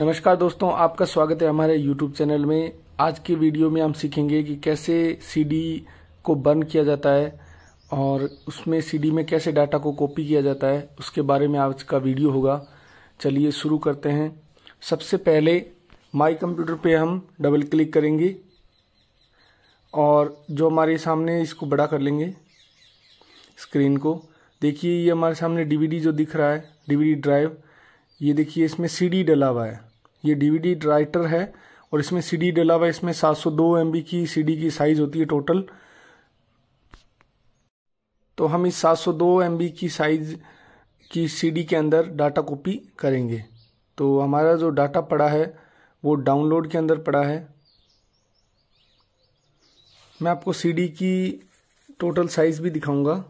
नमस्कार दोस्तों, आपका स्वागत है हमारे YouTube चैनल में। आज के वीडियो में हम सीखेंगे कि कैसे सीडी को बर्न किया जाता है और उसमें सीडी में कैसे डाटा को कॉपी किया जाता है, उसके बारे में आज का वीडियो होगा। चलिए शुरू करते हैं। सबसे पहले माई कंप्यूटर पे हम डबल क्लिक करेंगे और जो हमारे सामने इसको बड़ा कर लेंगे स्क्रीन को। देखिए, ये हमारे सामने डीवीडी जो दिख रहा है डीवीडी ड्राइव ये देखिए, इसमें सीडी डला हुआ है। ये डीवीडी राइटर है और इसमें सीडी डला हुआ है। इसमें 702 एमबी की सीडी की साइज़ होती है टोटल तो हम इस 702 एमबी की साइज़ की सीडी के अंदर डाटा कॉपी करेंगे। तो हमारा जो डाटा पड़ा है, वो डाउनलोड के अंदर पड़ा है। मैं आपको सीडी की टोटल साइज़ भी दिखाऊँगा।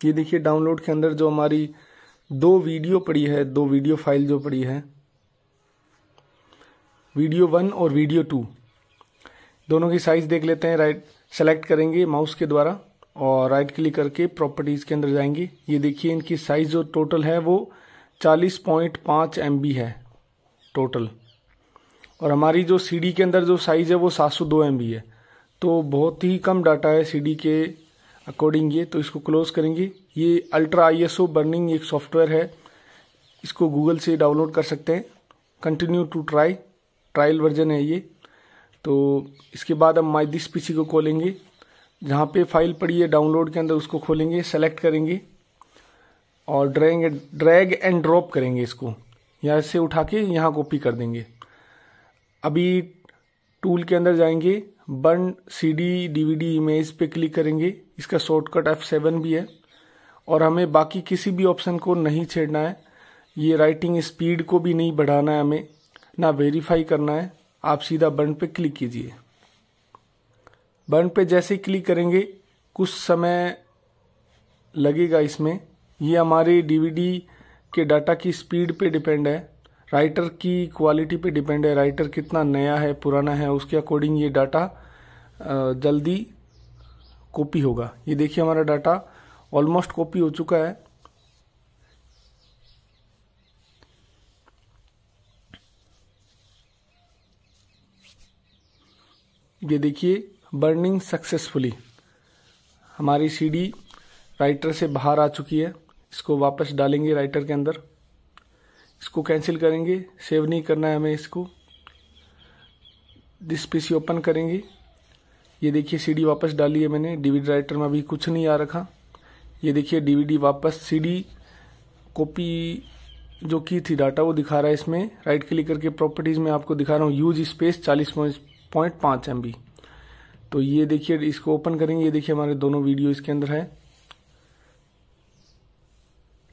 ये देखिए डाउनलोड के अंदर जो हमारी दो वीडियो पड़ी है, दो वीडियो फ़ाइल जो पड़ी है। वीडियो वन और वीडियो टू। दोनों की साइज़ देख लेते हैं राइट सेलेक्ट करेंगे माउस के द्वारा और राइट क्लिक करके प्रॉपर्टीज़ के अंदर जाएँगे। ये देखिए, इनकी साइज़ जो टोटल है, वो 40.5 पॉइंट है टोटल और हमारी जो सीडी के अंदर जो साइज़ है, वो सात सौ 702 एमबी है। तो बहुत ही कम डाटा है सीडी के अकॉर्डिंग ये तो इसको क्लोज करेंगे। ये अल्ट्रा आईएसओ बर्निंग एक सॉफ्टवेयर है। इसको गूगल से डाउनलोड कर सकते हैं। Continue to try. Trial version है ये। तो इसके बाद हम माई दिस पीसी को खोलेंगे। जहाँ पे फ़ाइल पड़ी है डाउनलोड के अंदर, उसको खोलेंगे, सेलेक्ट करेंगे। और ड्रैग ड्रैग एंड ड्रॉप करेंगे इसको। यहाँ से उठा के यहाँ कॉपी कर देंगे। अभी टूल के अंदर जाएँगे, बर्न डी डीवीडी इमेज पे क्लिक करेंगे। इसका शॉर्टकट एफ़ सेवन भी है। और हमें बाकी किसी भी ऑप्शन को नहीं छेड़ना है। ये राइटिंग स्पीड को भी नहीं बढ़ाना है हमें, ना वेरीफाई करना है। आप सीधा बर्न पे क्लिक कीजिए। बर्न पे जैसे ही क्लिक करेंगे, कुछ समय लगेगा इसमें। ये हमारे डीवीडी के डाटा की स्पीड पे डिपेंड है। राइटर की क्वालिटी पे डिपेंड है, राइटर कितना नया है, पुराना है, उसके अकॉर्डिंग ये डाटा जल्दी कॉपी होगा। ये देखिए हमारा डाटा, ऑलमोस्ट कॉपी हो चुका है। ये देखिए बर्निंग सक्सेसफुली हमारी सीडी राइटर से बाहर आ चुकी है, इसको वापस डालेंगे राइटर के अंदर। इसको कैंसिल करेंगे। सेव नहीं करना है हमें इसको। दिस पीसी ओपन करेंगे। ये देखिए सीडी वापस डाली है मैंने। डीवीडी राइटर में अभी कुछ नहीं आ रखा। ये देखिए डीवीडी वापस सीडी कॉपी जो की थी डाटा वो दिखा रहा है इसमें। राइट क्लिक करके प्रॉपर्टीज़ में आपको दिखा रहा हूँ। यूज़ स्पेस चालीस पॉइंट पाँच एम तो ये देखिए इसको ओपन करेंगे। ये देखिए हमारे दोनों वीडियो इसके अंदर है।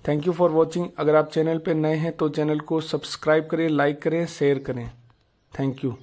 थैंक यू फॉर वॉचिंग अगर आप चैनल पर नए हैं तो चैनल को सब्सक्राइब करें लाइक करें शेयर करें. Thank you